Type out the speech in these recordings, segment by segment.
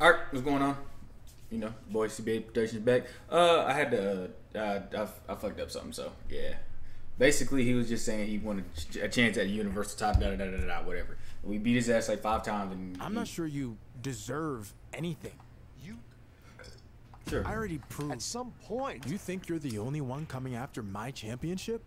Art, what's going on? You know, boy CBA Productions back. Uh, I had to, uh, I, I fucked up something, so yeah. Basically, he was just saying he wanted a chance at a universal top, da da da da da, whatever. We beat his ass like five times, and I'm he- not sure you deserve anything. You, Sure. I already proved. at some point, You think you're the only one coming after my championship?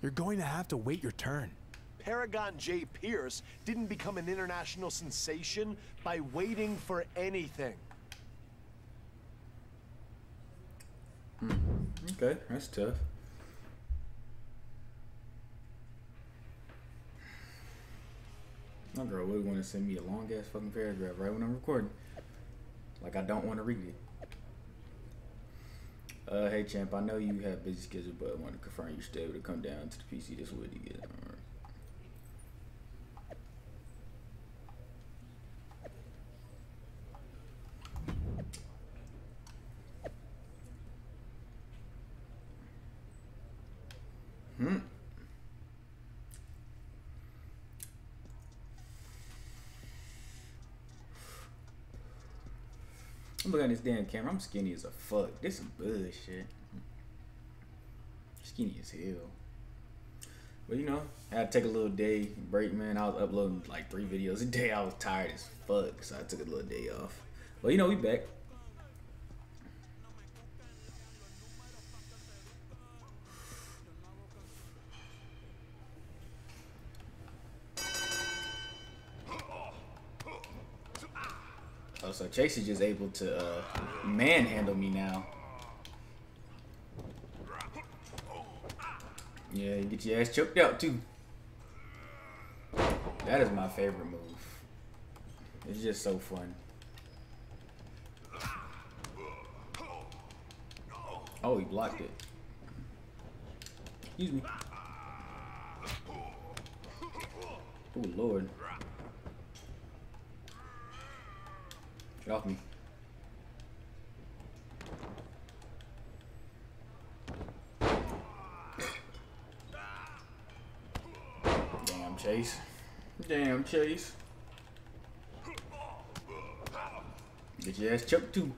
You're going to have to wait your turn. Paragon J. Pierce didn't become an international sensation by waiting for anything. Okay, that's tough. My girl would want to send me a long ass fucking paragraph right when I'm recording. Like I don't want to read it. Uh, hey champ, I know you have busy schedule, but I want to confirm you're still able to come down to the PC this week to get it. Alright. Hmm. This damn camera. I'm skinny as a fuck. This some bullshit. Skinny as hell. But you know, I had to take a little day break, man. I was uploading like three videos a day. I was tired as fuck, so I took a little day off. But you know, we back. Oh, so Chase is just able to uh, manhandle me now. Yeah, you get your ass choked out too. That is my favorite move. It's just so fun. Oh, he blocked it. Excuse me. Oh lord. Get off me. Damn, Chase. Damn, Chase. Get your ass choked too.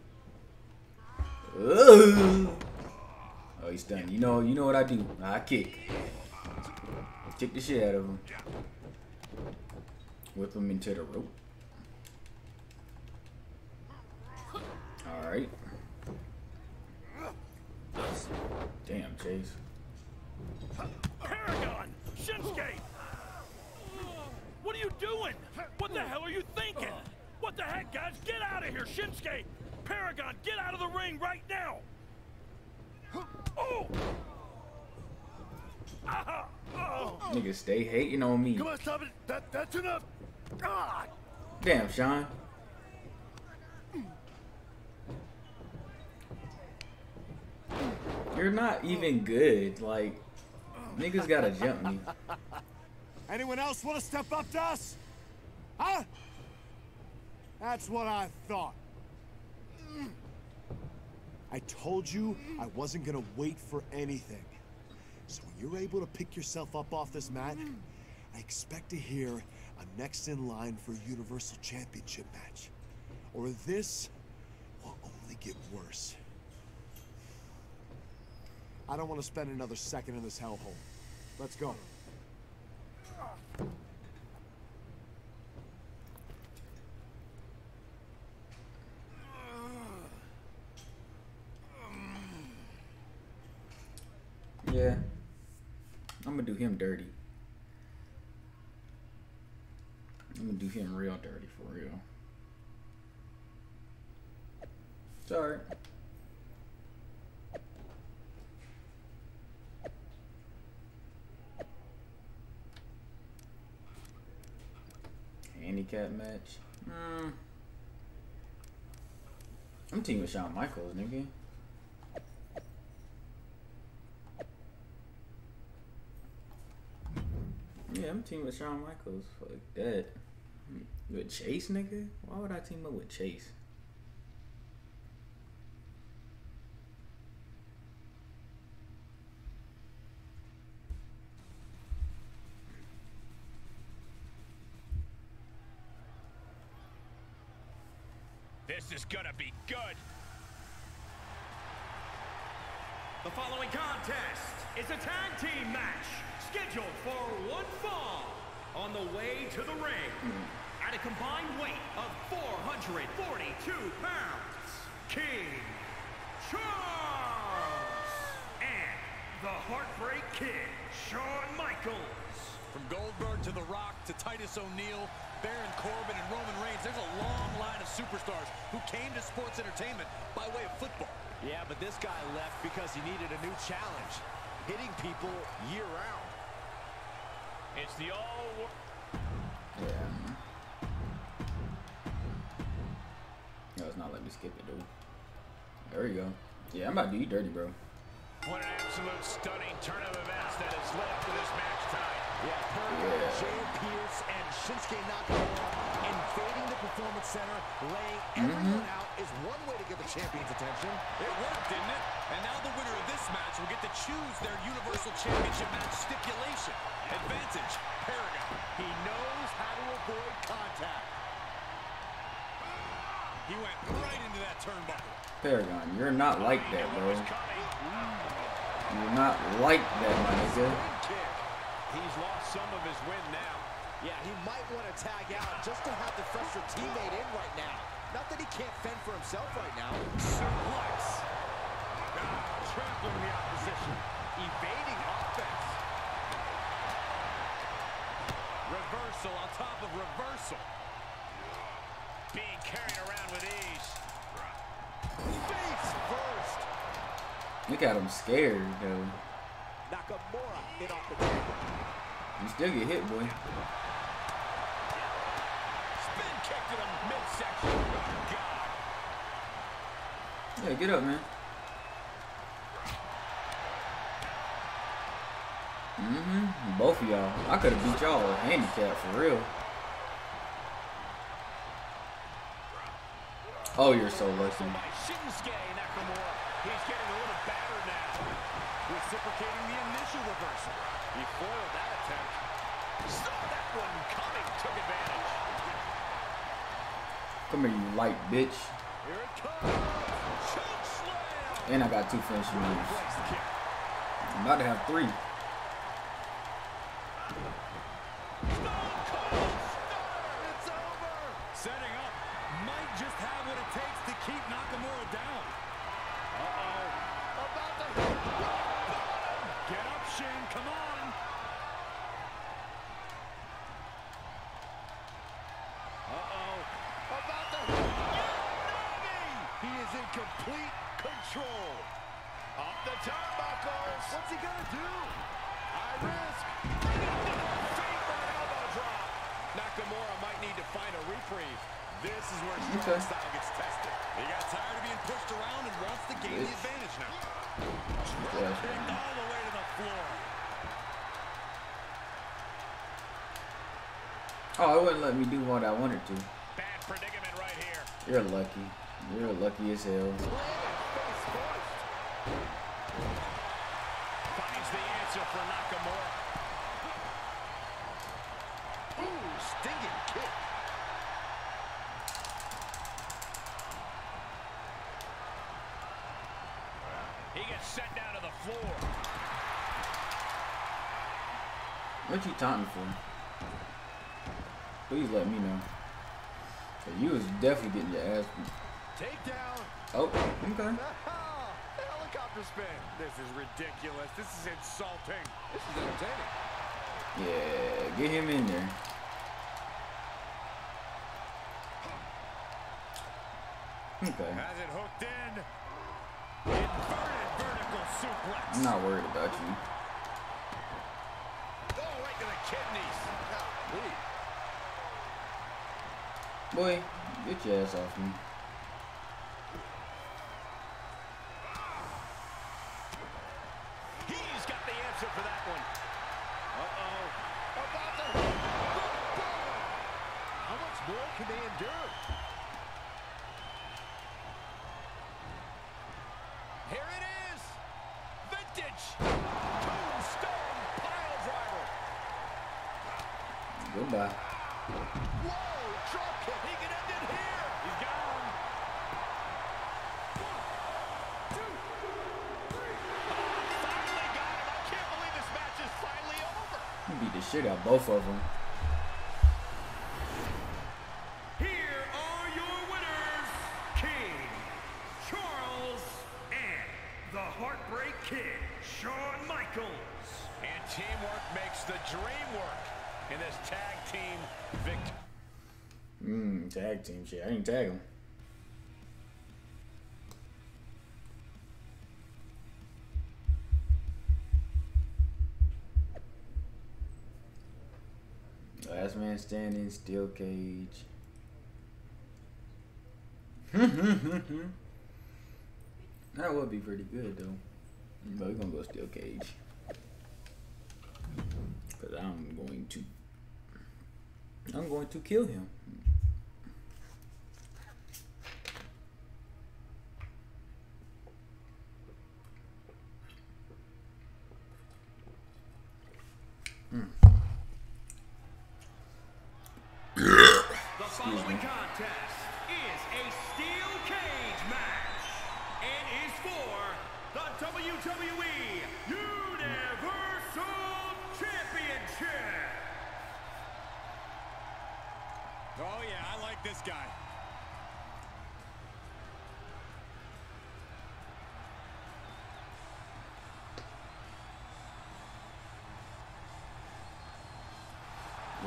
Ugh. Oh, he's done. You know, you know what I do. I kick. Kick the shit out of him. Whip him into the rope. All right. Damn, Paragon! Shinsuke! What are you doing? What the hell are you thinking? What the heck, guys? Get out of here, Shinsuke! Paragon, get out of the ring right now! Oh! Ah! Oh! Niggas stay hating on me. Come on, stop it! That, that's enough! Ah! Damn, Sean. You're not even good. Like, niggas gotta jump me. Anyone else want to step up to us? Huh? That's what I thought. I told you I wasn't gonna wait for anything. So when you're able to pick yourself up off this mat, I expect to hear a next in line for a Universal Championship match. Or this will only get worse. I don't want to spend another second in this hellhole. Let's go. Yeah. I'm gonna do him dirty. I'm gonna do him real dirty for real. It's alright. Handicap match. Hmm. I'm teaming with Shawn Michaels, nigga. Yeah, I'm teaming with Shawn Michaels. Fuck that. With Chase, nigga? Why would I team up with Chase? Gonna be good. The following contest is a tag team match scheduled for one fall on the way to the ring at a combined weight of 442 pounds. King Charles and the Heartbreak Kid, Shawn Michaels. From Goldberg to The Rock to Titus O'Neil, Baron Corbin and Roman Reigns, there's a long line of superstars who came to sports entertainment by way of football. Yeah, but this guy left because he needed a new challenge. Hitting people year-round. It's the all Yeah. No, it's not letting me skip it, dude. There we go. Yeah, I'm about to do you dirty, bro. What an absolute stunning turn of events that has led to this match tonight. Yeah, Perry, Jay Pierce, and Shinsuke Nakamura invading the Performance Center, laying everyone mm-hmm. out is one way to get the champion's attention. It worked, didn't it? And now the winner of this match will get to choose their Universal Championship match stipulation. Advantage, Paragon. He knows how to avoid contact. He went right into that turnbuckle. Paragon, you're not like that, bro. You're not like that, my nigga. Kick. He's lost some of his wind now. Yeah, he might want to tag out just to have the fresher teammate in right now. Not that he can't fend for himself right now. Suplex. Ah, trampling the opposition. Evading offense. Reversal on top of reversal. Being carried around with ease. Face first. Look at him scared, though. Nakamura in off the table. You still get hit, boy. Spin kick to the midsection. Oh, God. Yeah, get up, man. Mm-hmm. Both of y'all. I could have beat y'all handicap for real. Oh, you're so lucky. By Shinsuke Nakamura. He's getting a little battered now. Reciprocating the initial reversal. He foiled that attempt. Saw that one coming. Took advantage. Come here, you light bitch. Here it comes. And I got two finishing moves. Breaks the kick. I'm about to have three. Setting up. Might just have what it takes to keep Nakamura down. About to Get up, Shane. Come on. Uh-oh. About to He is in complete control. Off the turnbuckles. What's he gonna do? High risk. Drop. Nakamura might need to find a reprieve. This is where Okay. style gets tested. He got tired of being pushed around and wants to gain the advantage now. Yeah. All the way to the floor. Oh, it wouldn't let me do what I wanted to. Bad predicament right here. You're lucky. You're lucky as hell. Finds the answer for Nakamura. Ooh, stinging kick. Sent down to the floor. What you taunting for? Please let me know. 'Cause you was definitely getting your ass beat. Takedown. Oh, okay. Helicopter spin. This is ridiculous. This is insulting. This is entertaining. Yeah, get him in there. Okay. Has it hooked in. I'm not worried about you. Boy, get your ass off me. He's got the answer for that one. Uh-oh. About to... How much more can they endure? Here it is. Vintage. Tombstone pile driver. Goodbye. Whoa, drop kick. He can end it here. He's gone. The shit out both of them. Here are your winners, King Charles and the Heartbreak Kid, Shawn Michaels. And teamwork makes the dream work in this tag team victory. Mmm, tag team shit. I didn't tag him. Standing, steel cage. that would be pretty good though. But we're gonna go steel cage. Cause I'm going to I'm going to kill him.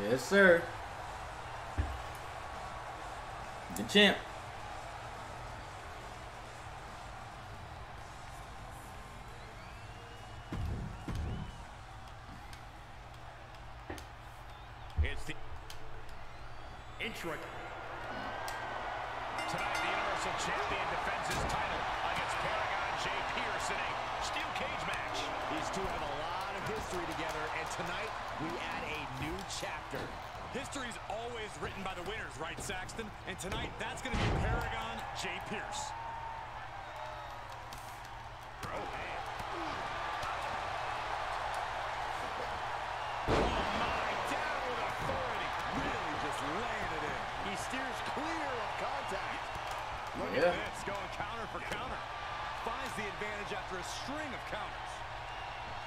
Yes, sir. The champ. Look Yeah. at this, going counter for counter. Finds the advantage after a string of counters.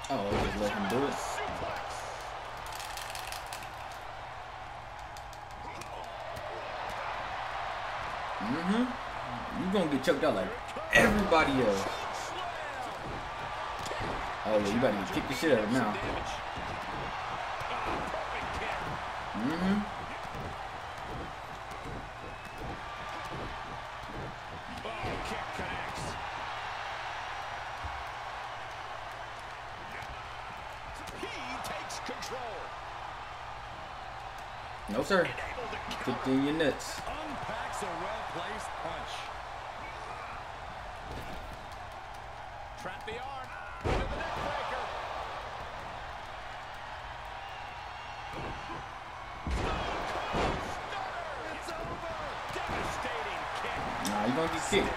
Oh, just let him do it. Mm-hmm. You gonna get choked out like everybody else. Oh yeah, you about to kicked the shit out of him now. Kick. Mm-hmm. Oh, kick connects. He takes control. No sir. Able to counter. Kicked in your nuts. Unpacks a well-placed punch. Trap the arm. Into the neck breaker. Devastating kick. Nah, you gonna get kicked.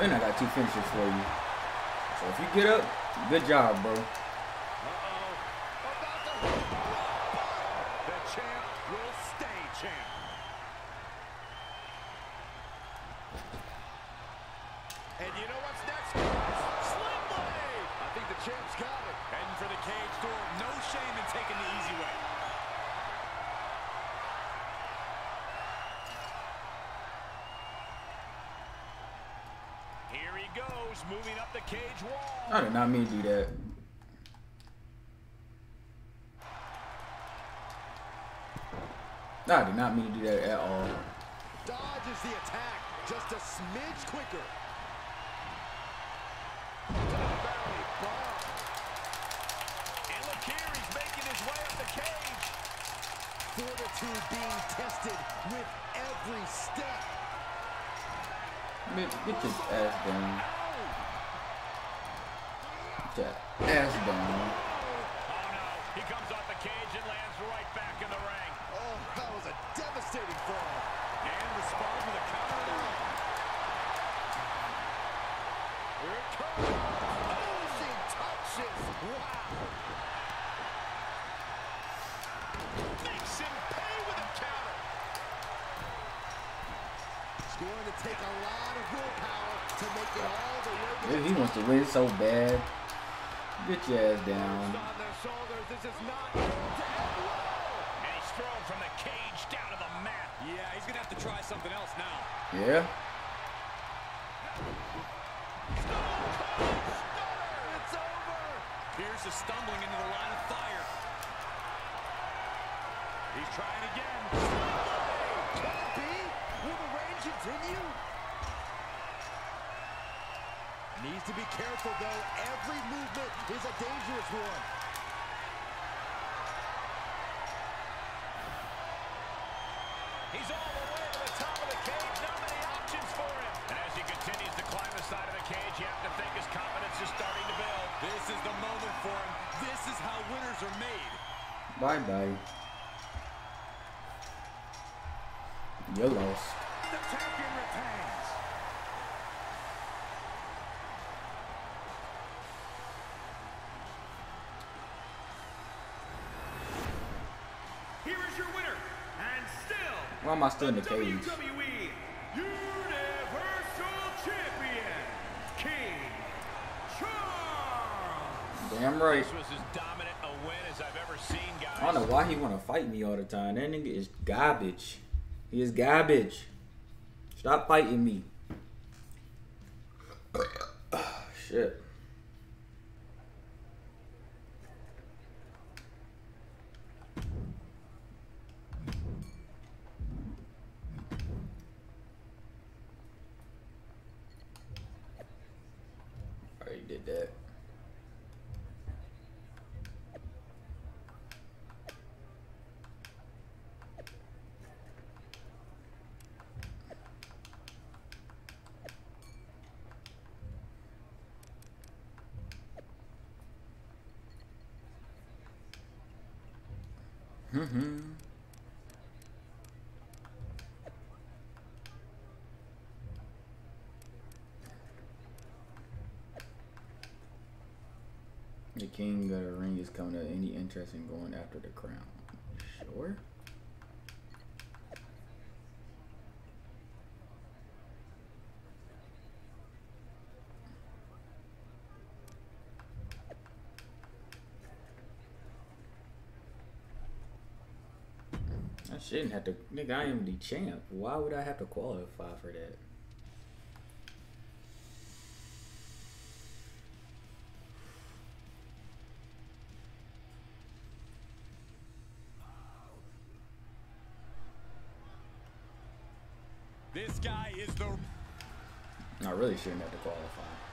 And I got two finishers for you. So if you get up, good job, bro. Uh-oh. About to hit the bottom. The champ will stay champ. And you know what's next, guys? Sling Blade! I think the champ's got it. Heading for the cage door. No shame in taking the easy way. Here he goes, moving up the cage wall. I did not mean to do that. I did not mean to do that at all. Dodges the attack just a smidge quicker. To the belly, bomb. And look here, he's making his way up the cage. Fortitude being tested with every step. Get, your ass down. Get your ass down. Oh no, he comes off the cage and lands right back in the ring. Oh, that was a devastating fall. And responds with a counter now. Here it comes. Finishing touches. Wow. Makes him pay with a counter. It's going to take a lot of willpower to make it all the way to Dude, he wants to win so bad. Get your ass down. on their shoulders knows this is not going to end well. And he's thrown from the cage down to the mat. Yeah, he's going to have to try something else now. Yeah. It's over. Pierce is stumbling into the line of fire. He's trying again. Could it be? Will the reign continue? Needs to be careful, though. Every movement is a dangerous one. He's all the way to the top of the cage. Not many options for him. And as he continues to climb the side of the cage, you have to think his confidence is starting to build. This is the moment for him. This is how winners are made. Bye bye. You am I still in the cage? WWE Universal Champion, King Charles. Damn right. This was as dominant a win as I've ever seen, guys. I don't know why he wanna fight me all the time. That nigga is garbage. He is garbage. Stop fighting me. Shit. Already did that. Mm-hmm. The king of the ring is coming to any interest in going after the crown. Sure. I shouldn't have to. Nigga, I am the champ. Why would I have to qualify for that? This guy is the I really shouldn't have to qualify.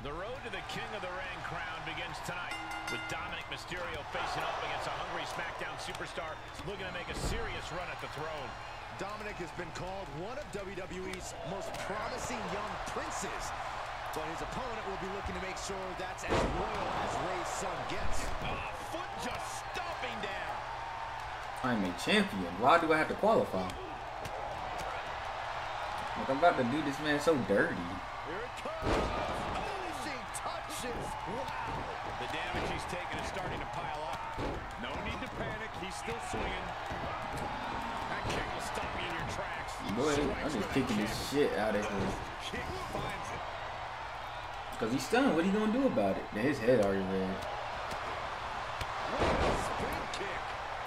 The road to the King of the Ring crown begins tonight with Dominik Mysterio facing off against a hungry SmackDown superstar looking to make a serious run at the throne. Dominik has been called one of WWE's most promising young princes. But his opponent will be looking to make sure that's as royal as Rey's son gets. Ah, foot just stomping down. I'm a champion. Why do I have to qualify? Like I'm about to do this man so dirty. Here it comes. Finishing. Wow. The damage he's taken is starting to pile up. No need to panic. He's still swinging. That kick will stop you in your tracks. Boy, I'm just kicking this shit out of here. Kick finds it. Cause he's stunned. What are you gonna do about it? Then his head already red.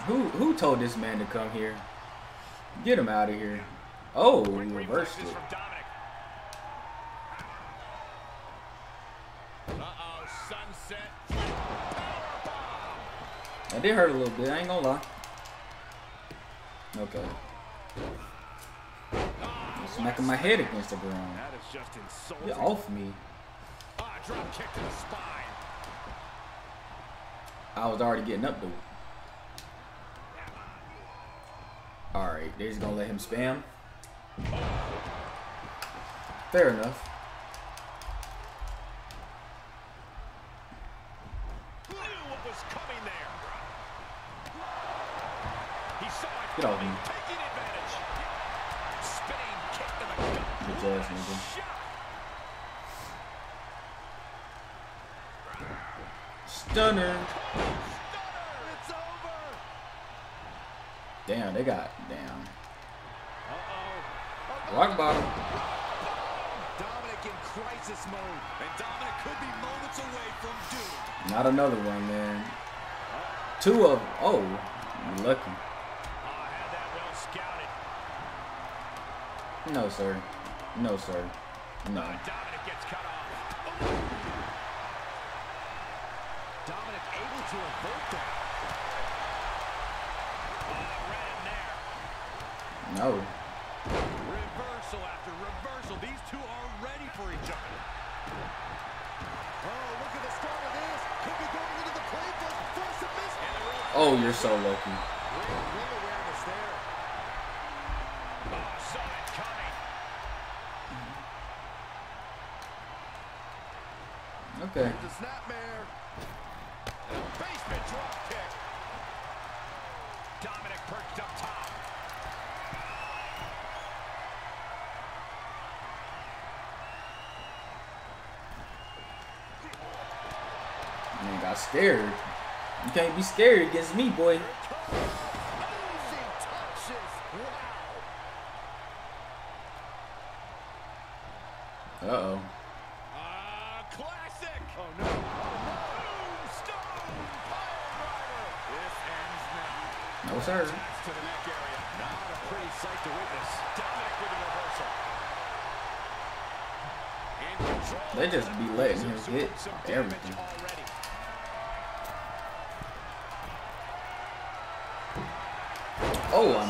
Who who told this man to come here? Get him out of here. Oh, he reversed reflexes it. Did hurt a little bit. I ain't gonna lie. Okay. I'm smacking my head against the ground. That is just insulting. Get off me. Ah, drop kick to the spine. I was already getting up dude. Alright, they're just gonna let him spam. Fair enough. Knew what was coming there. He saw it Get off coming, me. taking advantage. Spinning kick to the gut. Bitch ass nigga. Shot. Stunner. It's over. Damn, they got damn. Uh-oh. Rock bottom. Dominik in crisis mode. And Dominik could be moments away from doom. Not another one, man. Two of oh, lucky. Oh, scouted. No, sir. No, sir. No. Dominik able to that. No. Reversal after reversal. These two are ready for each other. Oh, Oh, you're so lucky. Okay. Dominik up top. Got scared. You can't be scared against me, boy. Amazing touches. Wow. Uh oh. Ah, classic. Oh, no. Tombstone piledriver. This ends now. No, sir. Attached to the neck area. Not a pretty sight to witness. Dominik with a reversal. In control. They just be letting him get everything. Of.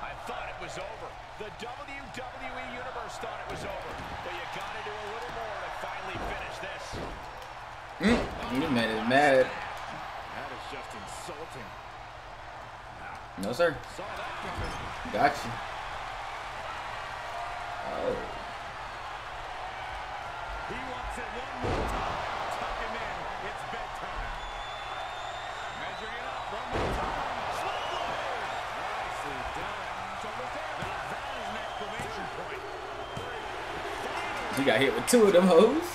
I thought it was over. The WWE Universe thought it was over. But you gotta do a little more to finally finish this. Mm, you mad. That is just insulting. No, sir. Saw that coming. Got you. Oh. It one more time. Tuck him in. It's bedtime. Measuring it up. One more time. Nicely done. So with that, now that is an exclamation point. He got hit with two of them hoes.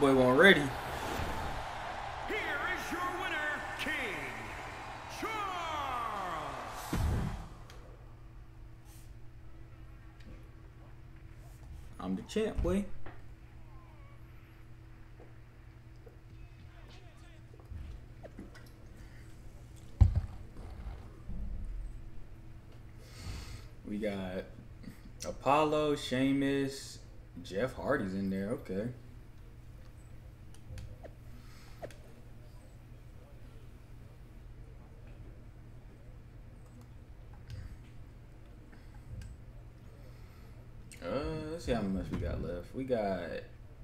Boy wasn't ready. Champ, boy. We got Apollo, Sheamus, Jeff Hardy's in there. Okay. Uh, let's see how much we got left. We got,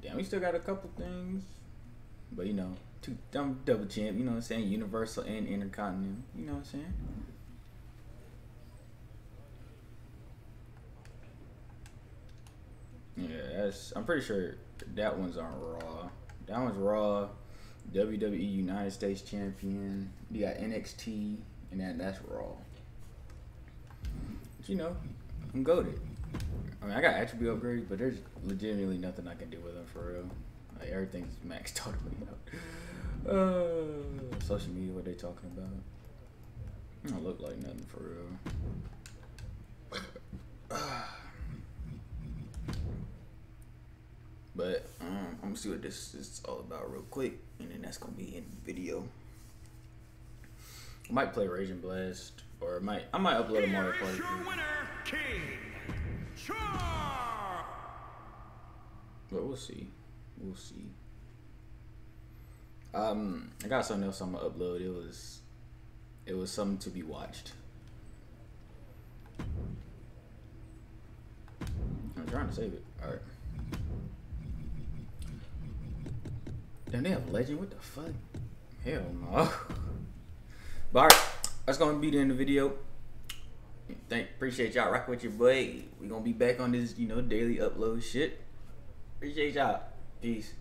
damn, we still got a couple things, but you know, two, I'm double champ. You know what I'm saying? Universal and Intercontinental. You know what I'm saying? Yeah, that's. I'm pretty sure that one's on Raw. That one's Raw. WWE United States Champion. You got NXT, and that that's Raw. But you know, I'm goaded. I mean, I got attribute upgrades, but there's legitimately nothing I can do with them for real. Like everything's maxed totally out. Uh, social media, what they talking about? It don't look like nothing for real. But um, I'm gonna see what this is all about real quick, and then that's gonna be in the video. I might play Raging Blast, or I might I might upload a Mario Party. Charles. But we'll see. We'll see. Um, I got something else I'm gonna upload. It was, it was something to be watched. I'm trying to save it. All right. Damn, they have legend. What the fuck? Hell no. But all right, that's gonna be the end of the video. Thank, appreciate y'all rocking with your boy. We gonna be back on this, you know, daily upload shit. Appreciate y'all. Peace.